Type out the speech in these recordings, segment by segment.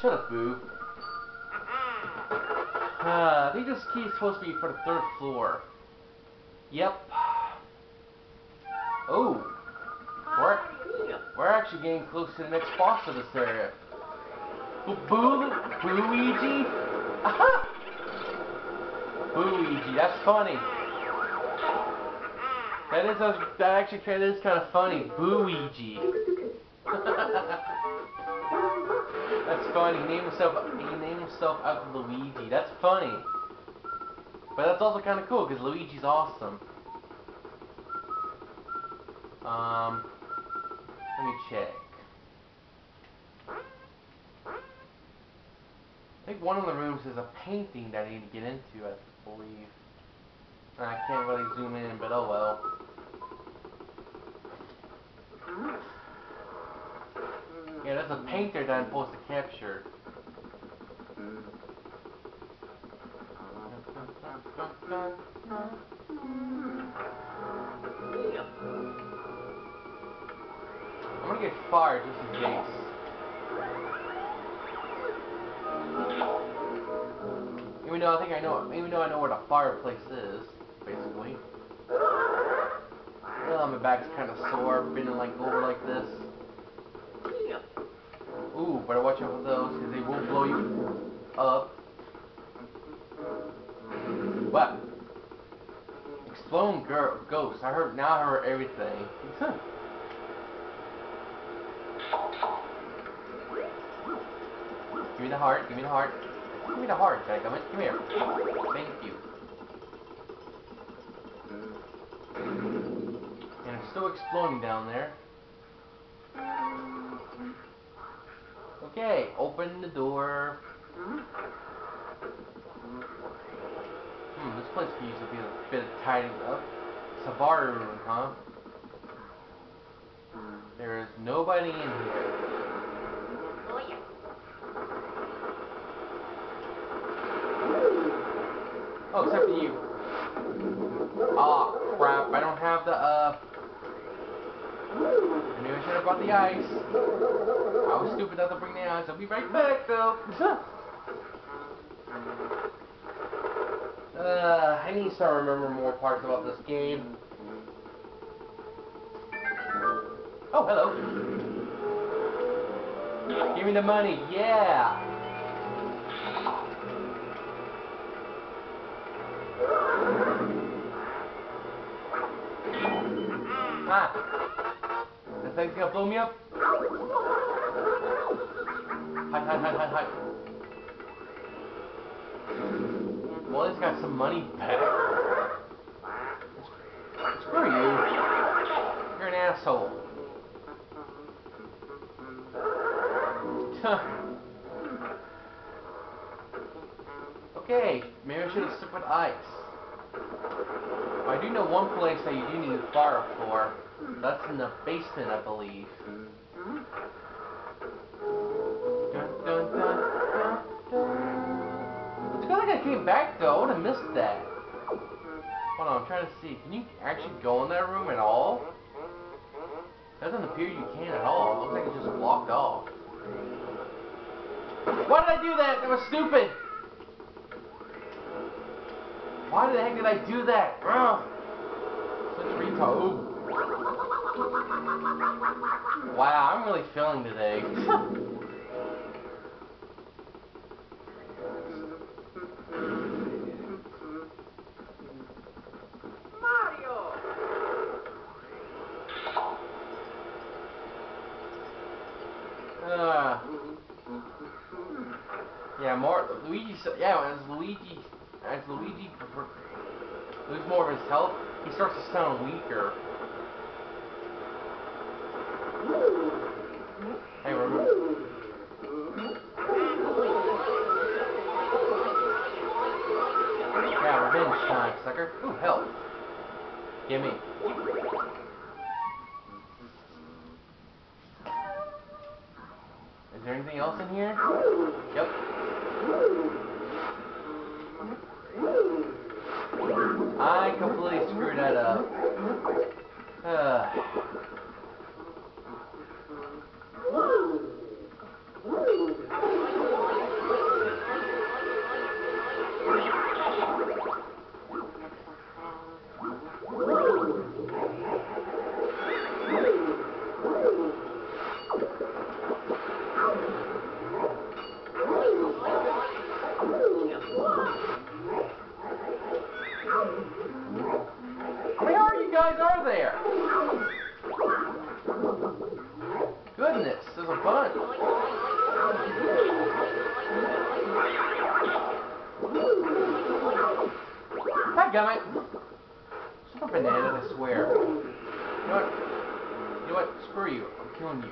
Shut up, Boo. Uh, I think this key is supposed to be for the third floor. Yep. Oh, we're, we're actually getting close to the next boss of this area. Boo, Boo, Booigi? Aha! Booigi, that's funny. That is a, that actually that is kind of funny. Booigi. That's. He named himself he named himself after Luigi. That's funny. But that's also kind of cool because Luigi's awesome. Um, let me check. I think one of the rooms is a painting that I need to get into, I believe. I can't really zoom in, but oh well. Yeah, that's a painter that I'm supposed to capture. I'm gonna get fired just in case. Even though I think I know, even though I know where the fireplace is, basically. Well, my back's kind of sore, bending like over like this. Ooh, better watch out for those, because they will blow you up. What? Exploding girl, ghost. I heard, now I heard everything. give me the heart, give me the heart. Give me the heart, Jacob. Come here. Thank you. And it's still exploding down there. Okay, open the door. Hmm, this place could use a bit, a bit of tidying up. Safari room, huh? There is nobody in here. Oh, yeah. except for you. Oh, crap. I don't have the, uh... I knew I should have brought the ice. I was stupid not to bring the ice. I'll be right back, though. uh, I need to start remembering more parts about this game. Oh, hello. Give me the money. Yeah. Ah. Thing's gonna blow me up. Hide, hide, hide, hide, hide. Well, he's got some money back. Screw you. You're an asshole. okay, maybe I should have stuck with ice. I do know one place that you do need fire for. That's in the basement, I believe. Dun, dun. It's good like I came back though. I would have missed that. Hold on, I'm trying to see. Can you actually go in that room at all? Doesn't appear you can at all. It looks like it's just blocked off. Why did I do that? That was stupid. Why the heck did I do that? Ugh. Such retard. Ooh. Wow, I'm really feeling today. Mario! Uh, yeah, more Luigi. Yeah, as Luigi, as Luigi loses more of his health, he starts to sound weaker. Sucker. Ooh, help. Gimme. Is there anything else in here? Yep. I completely screwed that up. Uh. God damn it. Super bananas, I swear. You know what? You know what? Screw you. I'm killing you.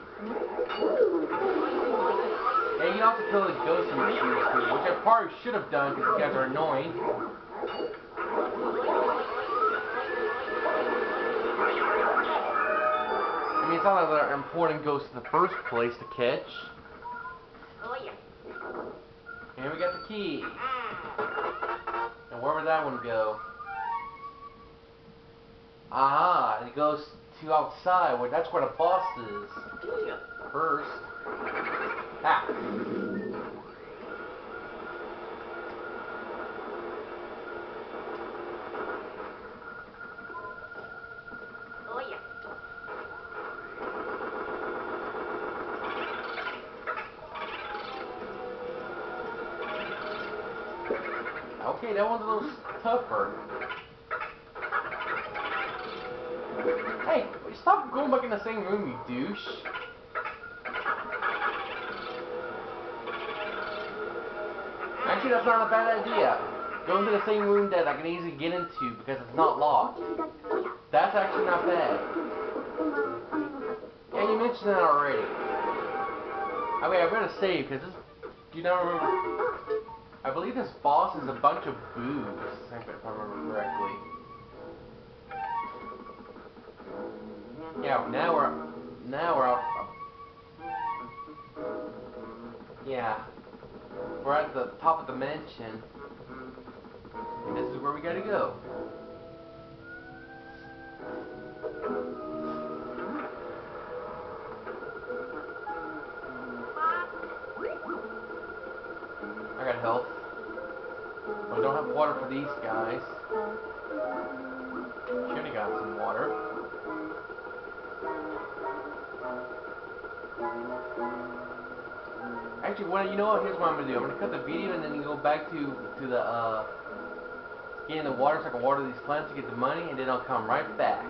And you also kill the ghost in the shoes too, which I probably should have done because you guys are annoying. I mean, it's not like they're important ghosts in the first place to catch. Oh yeah. And we got the key. Mm. And where would that one go? Aha, it goes to outside. Where that's where the boss is. First. Ah. Oh yeah. Okay, that one's a little tougher. Hey, stop going back in the same room, you douche. Actually, that's not a bad idea. Go into the same room that I can easily get into because it's not locked. That's actually not bad. Yeah, you mentioned that already. I mean, I better save because this. Do you not remember? I believe this boss is a bunch of boos, if I remember correctly. Yeah, now we're now we're out. Yeah, we're at the top of the mansion. And this is where we gotta go. I got health. I don't have water for these guys. Should have got some water. Actually, what you know what? Here's what I'm gonna do. I'm gonna cut the video and then go back to to the uh, getting the water so I can water these plants to get the money, and then I'll come right back.